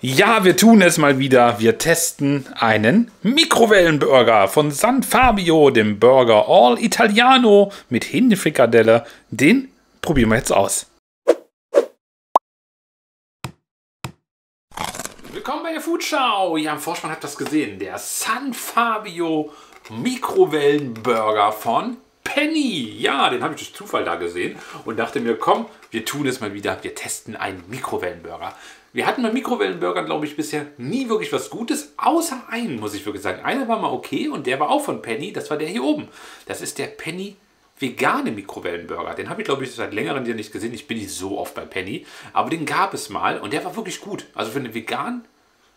Ja, wir tun es mal wieder. Wir testen einen Mikrowellenburger von San Fabio, dem Burger All Italiano mit Hähnchenfrikadelle. Den probieren wir jetzt aus. Willkommen bei der Foodschau. Ja, im Vorspann habt ihr das gesehen. Der San Fabio Mikrowellenburger von Penny. Ja, den habe ich durch Zufall da gesehen und dachte mir, komm, wir tun es mal wieder. Wir testen einen Mikrowellenburger. Wir hatten bei Mikrowellenburgern, glaube ich, bisher nie wirklich was Gutes, außer einen, muss ich wirklich sagen. Einer war mal okay und der war auch von Penny, das war der hier oben. Das ist der Penny vegane Mikrowellenburger. Den habe ich, glaube ich, seit längerem hier nicht gesehen. Ich bin nicht so oft bei Penny, aber den gab es mal und der war wirklich gut. Also für einen veganen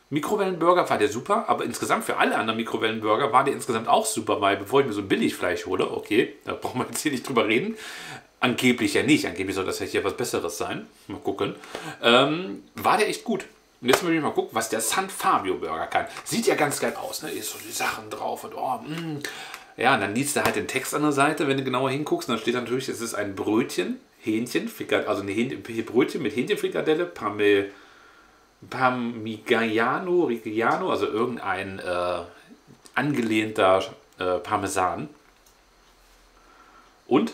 Mikrowellenburger war der super, aber insgesamt für alle anderen Mikrowellenburger war der insgesamt auch super, weil bevor ich mir so ein Billigfleisch hole, okay, da braucht man jetzt hier nicht drüber reden, Angeblich ja nicht. Angeblich soll das ja hier was Besseres sein. Mal gucken. Ähm, war der echt gut. Und jetzt möchte ich mal gucken, was der San Fabio Burger kann. Sieht ja ganz geil aus, ne? Ist so die Sachen drauf und oh, mh. Mm. Ja, und dann liest du halt den Text an der Seite, wenn du genauer hinguckst. Und dann steht natürlich, es ist ein Brötchen, Hähnchen, also ein Brötchen mit Hähnchenfrikadelle, Parme, Parmigiano, Rigiano, also irgendein äh, angelehnter äh, Parmesan. Und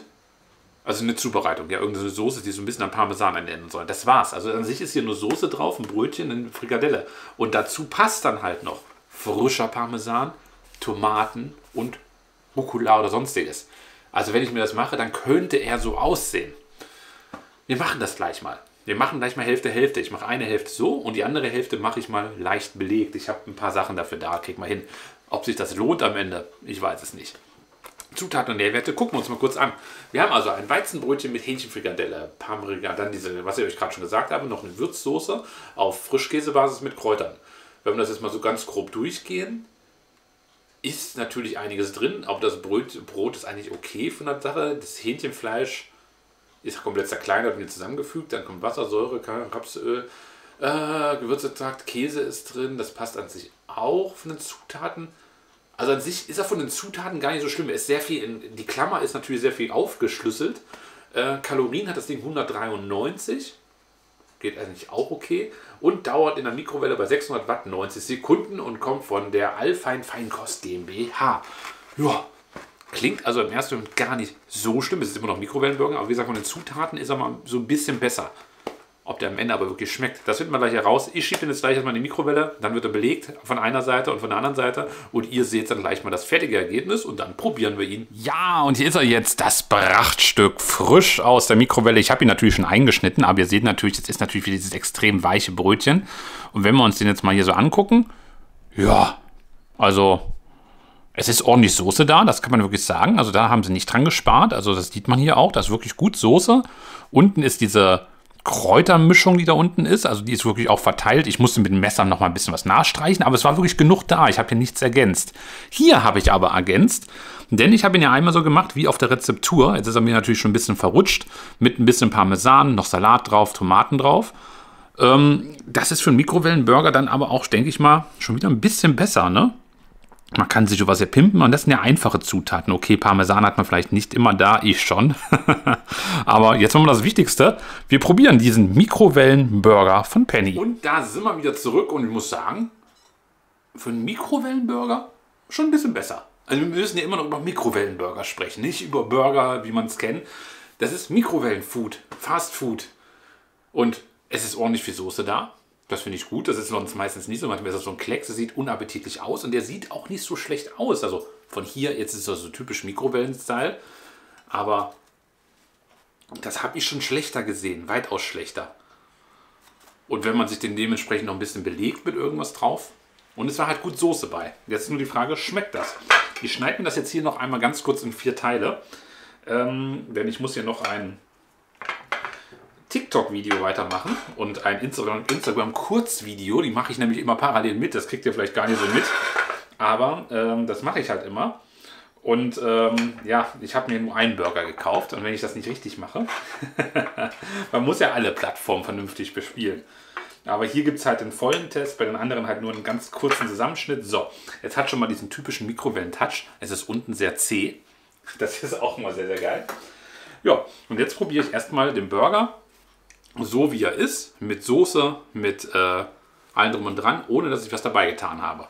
also eine Zubereitung, ja, irgendeine Soße, die so ein bisschen an Parmesan erinnern soll. Das war's. Also an sich ist hier nur Soße drauf, ein Brötchen, eine Frikadelle. Und dazu passt dann halt noch frischer Parmesan, Tomaten und Rucola oder sonstiges. Also wenn ich mir das mache, dann könnte er so aussehen. Wir machen das gleich mal. Wir machen gleich mal Hälfte, Hälfte. Ich mache eine Hälfte so und die andere Hälfte mache ich mal leicht belegt. Ich habe ein paar Sachen dafür da, krieg mal hin. Ob sich das lohnt am Ende, ich weiß es nicht. Zutaten und Nährwerte gucken wir uns mal kurz an. Wir haben also ein Weizenbrötchen mit Hähnchenfrikadelle, Parmesan, dann diese, was ich euch gerade schon gesagt habe, noch eine Würzsoße auf Frischkäsebasis mit Kräutern. Wenn wir das jetzt mal so ganz grob durchgehen, ist natürlich einiges drin, aber das Brot, Brot ist eigentlich okay von der Sache. Das Hähnchenfleisch ist komplett zerkleinert und hier zusammengefügt. Dann kommt Wasser, Säure, Rapsöl, äh, Gewürzextrakt, Käse ist drin. Das passt an sich auch von den Zutaten. Also an sich ist er von den Zutaten gar nicht so schlimm. Er ist sehr viel, in, die Klammer ist natürlich sehr viel aufgeschlüsselt. Äh, Kalorien hat das Ding 193. Geht eigentlich auch okay. Und dauert in der Mikrowelle bei 600 Watt 90 Sekunden und kommt von der Allfein Feinkost GmbH. Ja, klingt also im ersten Moment gar nicht so schlimm. Es ist immer noch Mikrowellenburger, aber wie gesagt, von den Zutaten ist er mal so ein bisschen besser. Ob der am Ende aber wirklich schmeckt, das finden wir gleich heraus. Ich schiebe den jetzt gleich erstmal in die Mikrowelle, dann wird er belegt von einer Seite und von der anderen Seite und ihr seht dann gleich mal das fertige Ergebnis und dann probieren wir ihn. Ja, und hier ist er jetzt, das Prachtstück, frisch aus der Mikrowelle. Ich habe ihn natürlich schon eingeschnitten, aber ihr seht natürlich, jetzt ist natürlich wieder dieses extrem weiche Brötchen. Und wenn wir uns den jetzt mal hier so angucken, ja, also es ist ordentlich Soße da, das kann man wirklich sagen. Also da haben sie nicht dran gespart. Also das sieht man hier auch, das ist wirklich gut Soße. Unten ist diese Kräutermischung, die da unten ist. Also die ist wirklich auch verteilt. Ich musste mit dem Messer noch mal ein bisschen was nachstreichen, aber es war wirklich genug da. Ich habe hier nichts ergänzt. Hier habe ich aber ergänzt, denn ich habe ihn ja einmal so gemacht wie auf der Rezeptur. Jetzt ist er mir natürlich schon ein bisschen verrutscht. Mit ein bisschen Parmesan, noch Salat drauf, Tomaten drauf. Ähm, das ist für einen Mikrowellenburger dann aber auch, denke ich mal, schon wieder ein bisschen besser, ne? Man kann sich sowas ja pimpen und das sind ja einfache Zutaten. Okay, Parmesan hat man vielleicht nicht immer da, ich schon. Aber jetzt wir das Wichtigste. Wir probieren diesen Mikrowellenburger von Penny. Und da sind wir wieder zurück und ich muss sagen, für einen Mikrowellenburger schon ein bisschen besser. Also wir müssen ja immer noch über Mikrowellenburger sprechen, nicht über Burger, wie man es kennt. Das ist Mikrowellenfood, Fast Food. Und es ist ordentlich viel Soße da. Das finde ich gut. Das ist sonst meistens nicht so. Manchmal ist das so ein Klecks. Das sieht unappetitlich aus und der sieht auch nicht so schlecht aus. Also von hier, jetzt ist das so typisch Mikrowellen-Style. Aber das habe ich schon schlechter gesehen. Weitaus schlechter. Und wenn man sich den dementsprechend noch ein bisschen belegt mit irgendwas drauf. Und es war halt gut Soße bei. Jetzt ist nur die Frage, schmeckt das? Ich schneide mir das jetzt hier noch einmal ganz kurz in vier Teile. Ähm, denn ich muss hier noch ein TikTok-Video weitermachen und ein Instagram-Kurzvideo. Die mache ich nämlich immer parallel mit. Das kriegt ihr vielleicht gar nicht so mit. Aber ähm, das mache ich halt immer. Und ähm, ja, ich habe mir nur einen Burger gekauft. Und wenn ich das nicht richtig mache, man muss ja alle Plattformen vernünftig bespielen. Aber hier gibt es halt den vollen Test, bei den anderen halt nur einen ganz kurzen Zusammenschnitt. So, jetzt hat schon mal diesen typischen Mikrowellen-Touch. Es ist unten sehr zäh. Das ist auch mal sehr, sehr geil. Ja, und jetzt probiere ich erstmal den Burger so wie er ist, mit Soße, mit äh, allen drum und dran, ohne dass ich was dabei getan habe.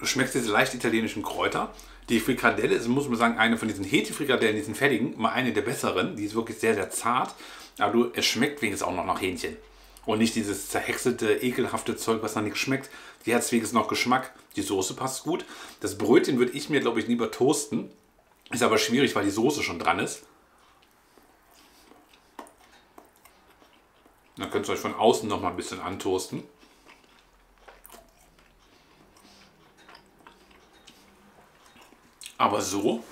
Du schmeckst diese leicht italienischen Kräuter. Die Frikadelle ist, muss man sagen, eine von diesen Heti-Frikadellen, diesen fertigen, mal eine der besseren. Die ist wirklich sehr, sehr zart. Aber du, es schmeckt wenigstens auch noch nach Hähnchen. Und nicht dieses zerhäckselte, ekelhafte Zeug, was nach nichts schmeckt. Die hat wenigstens noch Geschmack. Die Soße passt gut. Das Brötchen würde ich mir, glaube ich, lieber toasten. Ist aber schwierig, weil die Soße schon dran ist. Dann könnt ihr euch von außen noch mal ein bisschen antoasten. Aber so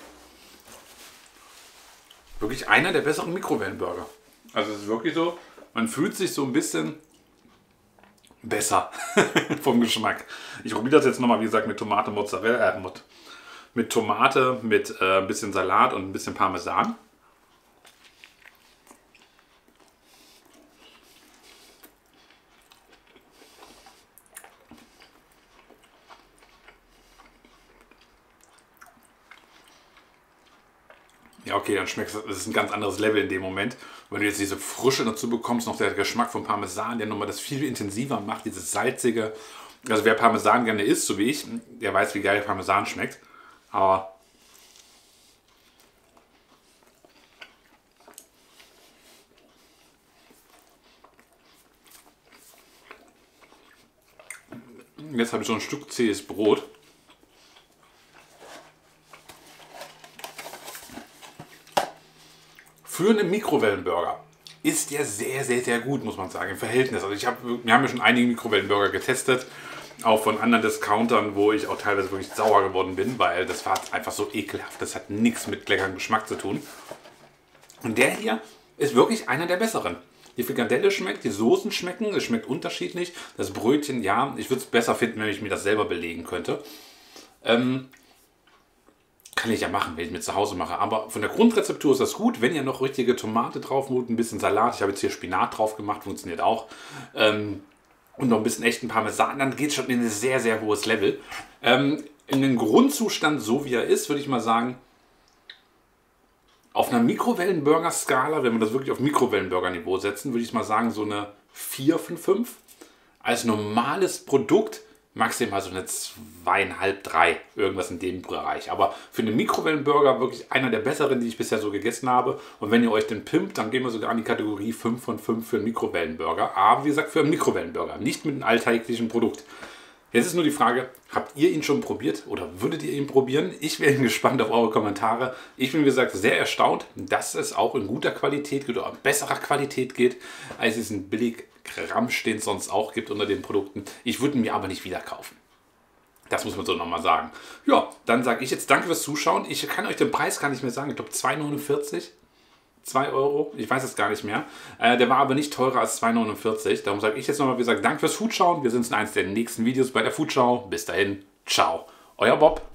wirklich einer der besseren Mikrowellenburger. Also es ist wirklich so, man fühlt sich so ein bisschen besser vom Geschmack. Ich probiere das jetzt nochmal, wie gesagt, mit Tomate, Mozzarella, äh, mit Tomate, mit äh, ein bisschen Salat und ein bisschen Parmesan. Ja, okay, dann schmeckt es, ist ein ganz anderes Level in dem Moment. Wenn du jetzt diese Frische dazu bekommst, noch der Geschmack vom Parmesan, der nochmal das viel intensiver macht, dieses salzige. Also wer Parmesan gerne isst, so wie ich, der weiß, wie geil Parmesan schmeckt. Aber jetzt habe ich so ein Stück zähes Brot. Für einen Mikrowellenburger ist der sehr, sehr, sehr gut, muss man sagen, im Verhältnis. Also ich habe, wir haben ja schon einige Mikrowellenburger getestet, auch von anderen Discountern, wo ich auch teilweise wirklich sauer geworden bin, weil das war einfach so ekelhaft. Das hat nichts mit leckerem Geschmack zu tun. Und der hier ist wirklich einer der besseren. Die Frikadelle schmeckt, die Soßen schmecken, es schmeckt unterschiedlich. Das Brötchen, ja, ich würde es besser finden, wenn ich mir das selber belegen könnte. Ähm, kann ich ja machen, wenn ich mir zu Hause mache. Aber von der Grundrezeptur ist das gut. Wenn ihr noch richtige Tomate drauf mut, ein bisschen Salat. Ich habe jetzt hier Spinat drauf gemacht, funktioniert auch. Ähm, und noch ein bisschen echten Parmesan, dann geht es schon in ein sehr, sehr hohes Level. Ähm, in den Grundzustand, so wie er ist, würde ich mal sagen, auf einer Mikrowellenburger-Skala, wenn wir das wirklich auf Mikrowellenburger-Niveau setzen, würde ich mal sagen, so eine 4 von 5. Als normales Produkt maximal so eine zweieinhalb, drei, irgendwas in dem Bereich. Aber für einen Mikrowellenburger wirklich einer der besseren, die ich bisher so gegessen habe. Und wenn ihr euch den pimpt, dann gehen wir sogar an die Kategorie 5 von 5 für einen Mikrowellenburger. Aber wie gesagt, für einen Mikrowellenburger, nicht mit einem alltäglichen Produkt. Jetzt ist nur die Frage, habt ihr ihn schon probiert oder würdet ihr ihn probieren? Ich wäre gespannt auf eure Kommentare. Ich bin, wie gesagt, sehr erstaunt, dass es auch in guter Qualität geht oder besserer Qualität geht, als es in billig Ramsch, den es sonst auch gibt unter den Produkten. Ich würde ihn mir aber nicht wieder kaufen. Das muss man so nochmal sagen. Ja, dann sage ich jetzt danke fürs Zuschauen. Ich kann euch den Preis gar nicht mehr sagen. Ich glaube 2,49. 2 Euro, ich weiß es gar nicht mehr. Äh, der war aber nicht teurer als 2,49. Darum sage ich jetzt nochmal, wie gesagt, danke fürs Foodschauen. Wir sehen uns in eines der nächsten Videos bei der Foodschau. Bis dahin, ciao. Euer Bob.